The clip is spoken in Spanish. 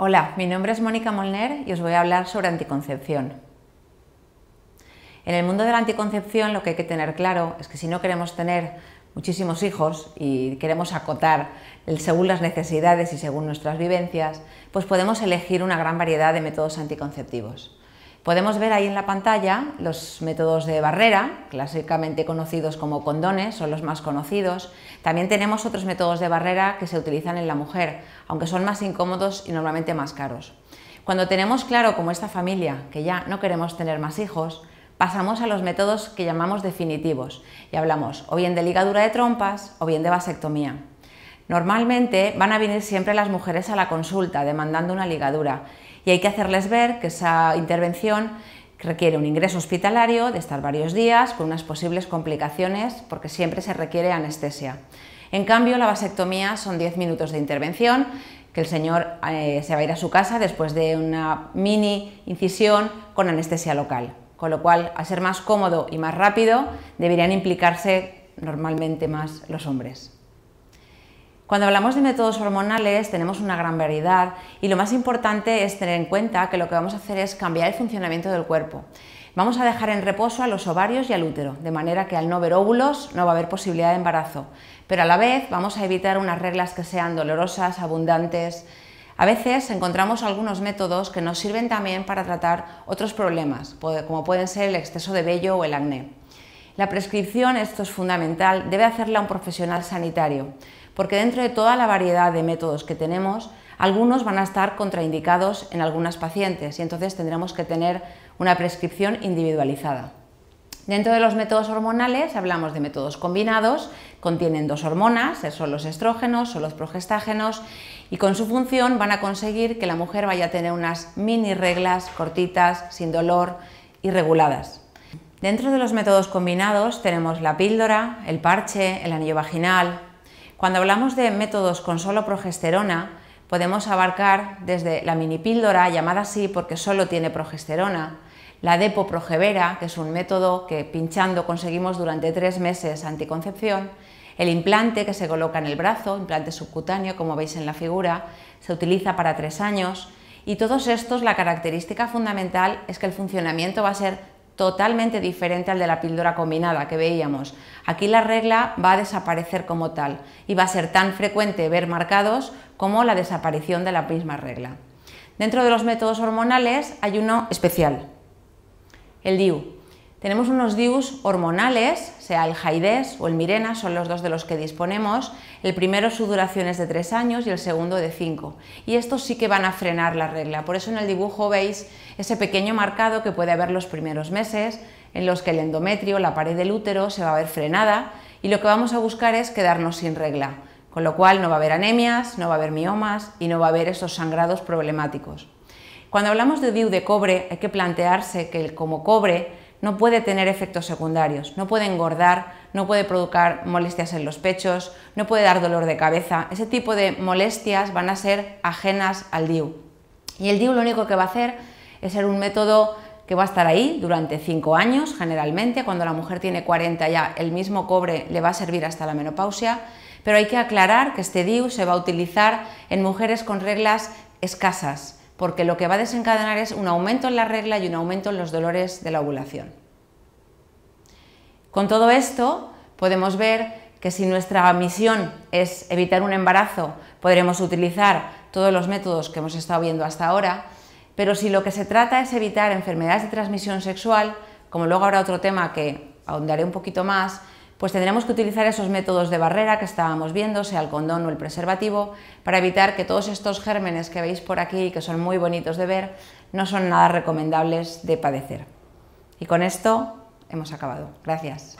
Hola, mi nombre es Mónica Molner y os voy a hablar sobre anticoncepción. En el mundo de la anticoncepción lo que hay que tener claro es que si no queremos tener muchísimos hijos y queremos acotar según las necesidades y según nuestras vivencias, pues podemos elegir una gran variedad de métodos anticonceptivos. Podemos ver ahí en la pantalla los métodos de barrera, clásicamente conocidos como condones, son los más conocidos. También tenemos otros métodos de barrera que se utilizan en la mujer, aunque son más incómodos y normalmente más caros. Cuando tenemos claro, como esta familia, que ya no queremos tener más hijos, pasamos a los métodos que llamamos definitivos y hablamos o bien de ligadura de trompas o bien de vasectomía. Normalmente van a venir siempre las mujeres a la consulta demandando una ligadura y hay que hacerles ver que esa intervención requiere un ingreso hospitalario de estar varios días con unas posibles complicaciones porque siempre se requiere anestesia. En cambio, la vasectomía son 10 minutos de intervención que el señor eh, se va a ir a su casa después de una mini incisión con anestesia local. Con lo cual, al ser más cómodo y más rápido, deberían implicarse normalmente más los hombres. Cuando hablamos de métodos hormonales tenemos una gran variedad y lo más importante es tener en cuenta que lo que vamos a hacer es cambiar el funcionamiento del cuerpo. Vamos a dejar en reposo a los ovarios y al útero, de manera que al no ver óvulos no va a haber posibilidad de embarazo, pero a la vez vamos a evitar unas reglas que sean dolorosas, abundantes. A veces encontramos algunos métodos que nos sirven también para tratar otros problemas, como pueden ser el exceso de vello o el acné. La prescripción, esto es fundamental, debe hacerla un profesional sanitario, porque dentro de toda la variedad de métodos que tenemos, algunos van a estar contraindicados en algunas pacientes y entonces tendremos que tener una prescripción individualizada. Dentro de los métodos hormonales hablamos de métodos combinados, contienen dos hormonas, son los estrógenos, son los progestágenos y con su función van a conseguir que la mujer vaya a tener unas mini reglas cortitas, sin dolor y reguladas. Dentro de los métodos combinados tenemos la píldora, el parche, el anillo vaginal. Cuando hablamos de métodos con solo progesterona, podemos abarcar desde la mini píldora, llamada así porque solo tiene progesterona, la depo-progevera, que es un método que pinchando conseguimos durante tres meses anticoncepción, el implante que se coloca en el brazo, implante subcutáneo, como veis en la figura, se utiliza para tres años, y todos estos, la característica fundamental es que el funcionamiento va a ser totalmente diferente al de la píldora combinada que veíamos. Aquí la regla va a desaparecer como tal y va a ser tan frecuente ver marcados como la desaparición de la misma regla. Dentro de los métodos hormonales hay uno especial, el DIU, tenemos unos DIUs hormonales, sea el Jaides o el Mirena, son los dos de los que disponemos. El primero su duración es de 3 años y el segundo de 5. Y estos sí que van a frenar la regla. Por eso en el dibujo veis ese pequeño marcado que puede haber los primeros meses, en los que el endometrio, la pared del útero, se va a ver frenada y lo que vamos a buscar es quedarnos sin regla. Con lo cual no va a haber anemias, no va a haber miomas y no va a haber esos sangrados problemáticos. Cuando hablamos de DIU de cobre hay que plantearse que como cobre no puede tener efectos secundarios, no puede engordar, no puede provocar molestias en los pechos, no puede dar dolor de cabeza. Ese tipo de molestias van a ser ajenas al DIU. Y el DIU lo único que va a hacer es ser un método que va a estar ahí durante 5 años, generalmente, cuando la mujer tiene 40 ya el mismo cobre le va a servir hasta la menopausia, pero hay que aclarar que este DIU se va a utilizar en mujeres con reglas escasas, porque lo que va a desencadenar es un aumento en la regla y un aumento en los dolores de la ovulación. Con todo esto podemos ver que si nuestra misión es evitar un embarazo, podremos utilizar todos los métodos que hemos estado viendo hasta ahora, pero si lo que se trata es evitar enfermedades de transmisión sexual, como luego habrá otro tema que ahondaré un poquito más, pues tendremos que utilizar esos métodos de barrera que estábamos viendo, sea el condón o el preservativo, para evitar que todos estos gérmenes que veis por aquí, que son muy bonitos de ver, no son nada recomendables de padecer. Y con esto hemos acabado. Gracias.